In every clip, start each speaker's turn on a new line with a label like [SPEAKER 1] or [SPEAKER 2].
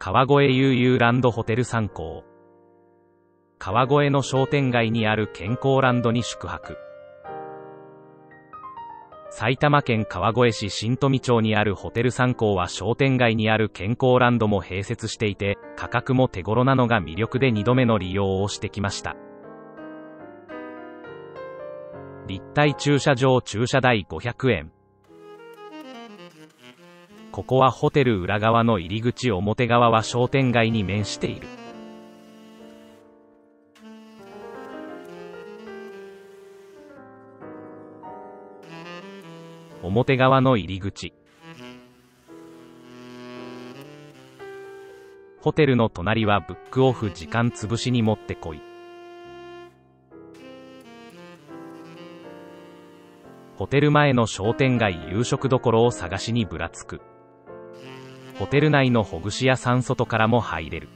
[SPEAKER 1] 川越悠々ランドホテル参考。川越の商店街にある健康ランドに宿泊。埼玉県川越市新富町にあるホテル参考は商店街にある健康ランドも併設していて、価格も手頃なのが魅力で2度目の利用をしてきました。立体駐車場駐車代500円。ここはホテル裏側の入り口表側は商店街に面している。表側の入り口。ホテルの隣はブックオフ時間潰しに持ってこい。ホテル前の商店街夕食どころを探しにぶらつく。ホテル内のほぐし屋さん外からも入れる。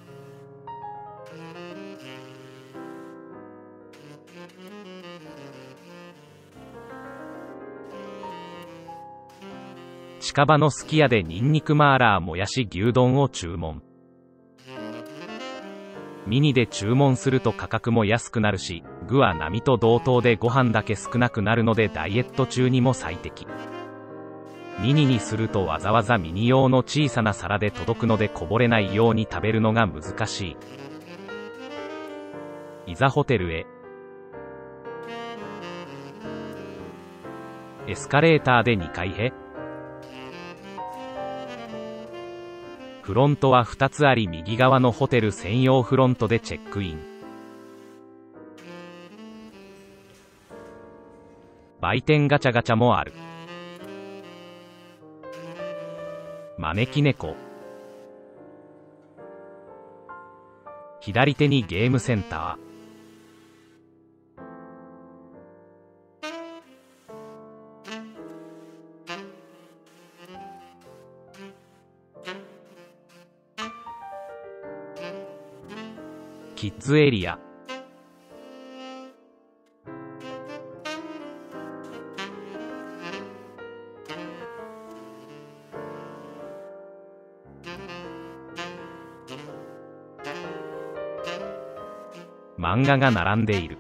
[SPEAKER 1] 近場のすき家でニンニクマーラーもやし牛丼を注文。ミニで注文すると価格も安くなるし、具は波と同等でご飯だけ少なくなるのでダイエット中にも最適。ミニにするとわざわざミニ用の小さな皿で届くのでこぼれないように食べるのが難しい。いざホテルへ。エスカレーターで2階へ。フロントは2つあり右側のホテル専用フロントでチェックイン。売店ガチャガチャもある。招き猫。左手にゲームセンター。キッズエリア漫画が並んでいる。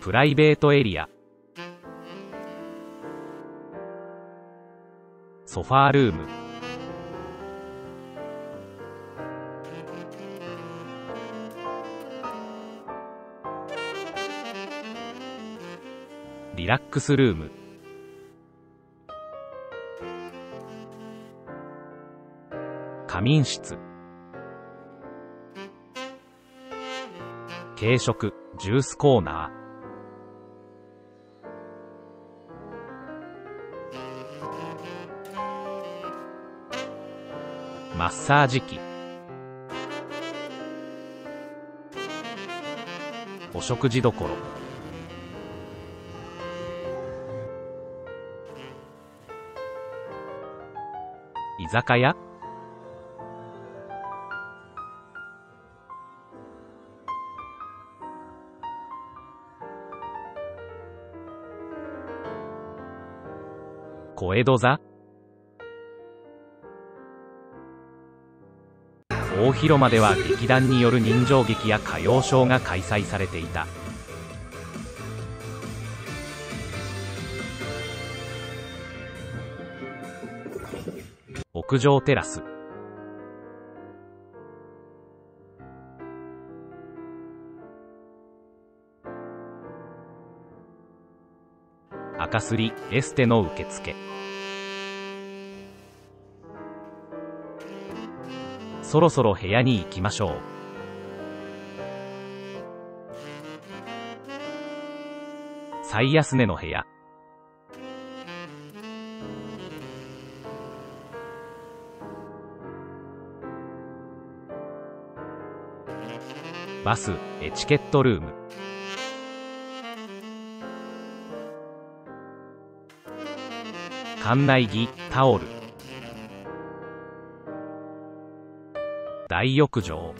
[SPEAKER 1] プライベートエリア。ソファールーム。リラックスルーム。仮眠室。軽食。ジュースコーナー。マッサージ機。お食事どころ。居酒屋？小江戸座？大広間では劇団による人情劇や歌謡ショーが開催されていた。屋上テラス赤すりエステの受付そろそろ部屋に行きましょう。最安値の部屋。バス、エチケットルーム。館内着タオル。大浴場。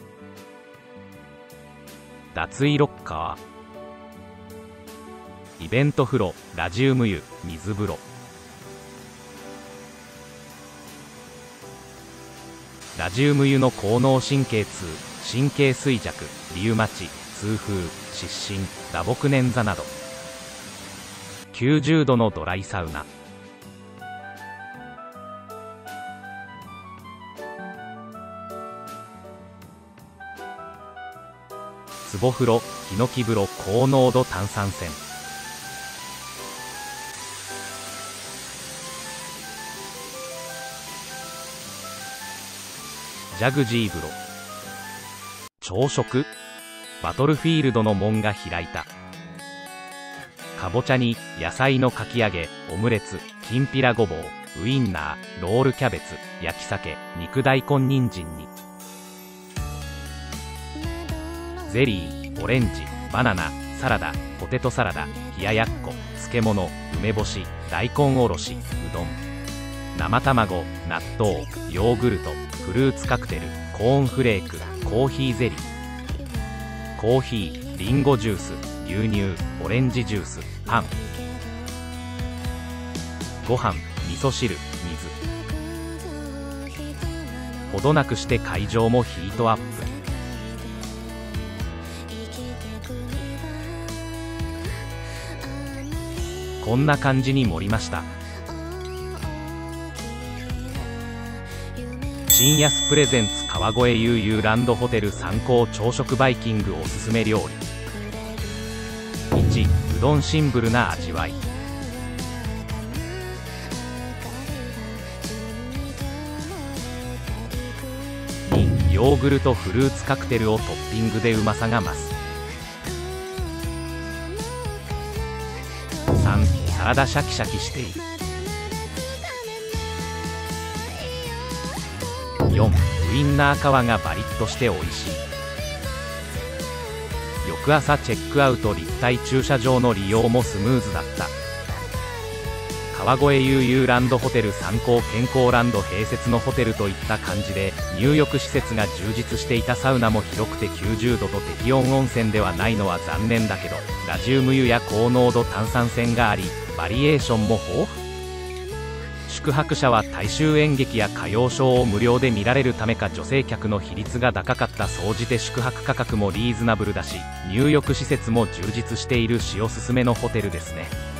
[SPEAKER 1] 脱衣ロッカー。イベント風呂ラジウム湯水風呂。ラジウム湯の高脳神経痛。神経衰弱リウマチ痛風湿疹打撲捻挫など。90度のドライサウナ。壺風呂ヒノキ風呂高濃度炭酸泉。ジャグジー風呂。朝食。バトルフィールドの門が開いた。かぼちゃに野菜のかき揚げオムレツきんぴらごぼうウインナーロールキャベツ焼き鮭肉大根人参に。ゼリーオレンジバナナサラダポテトサラダ冷ややっこ漬物梅干し大根おろしうどん。生卵納豆ヨーグルトフルーツカクテルコーンフレーク。コーヒーゼリー。コーヒーりんごジュース牛乳オレンジジュースパン。ご飯味噌汁水。ほどなくして会場もヒートアップ。こんな感じに盛りました。新安プレゼンツ川越悠々ランドホテル参考朝食バイキングおすすめ料理。1うどんシンプルな味わい。2ヨーグルトフルーツカクテルをトッピングでうまさが増す。3サラダシャキシャキしている。4ウインナー皮がバリッとして美味しい。翌朝チェックアウト立体駐車場の利用もスムーズだった。川越悠々ランドホテル参考健康ランド併設のホテルといった感じで入浴施設が充実していたサウナも広くて90度と適温温泉ではないのは残念だけどラジウム湯や高濃度炭酸泉がありバリエーションも豊富。宿泊者は大衆演劇や歌謡ショーを無料で見られるためか女性客の比率が高かった総じて宿泊価格もリーズナブルだし入浴施設も充実している塩おすすめのホテルですね。